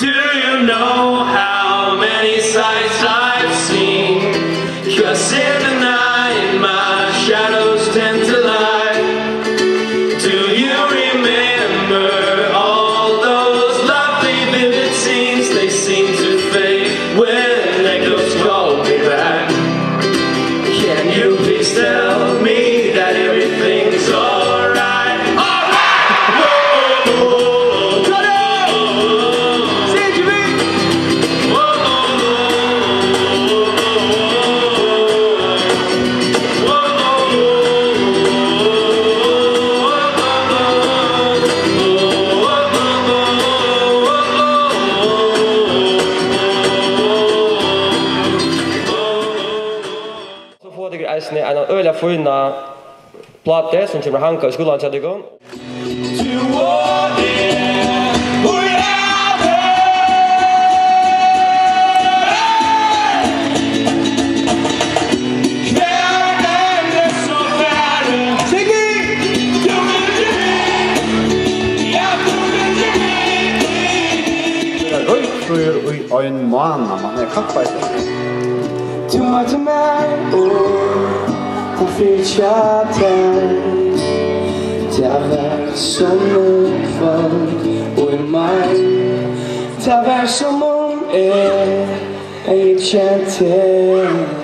Do you know how many sights I've seen? Cause in ligger eisne en øyla fyna plate som kommer hanka i skolan til deg. To one in, ein man er kappa i det. etter. Tuma, man. oh. feature T'avais som en kvöld summer fun With my som hún er Ég enchanted.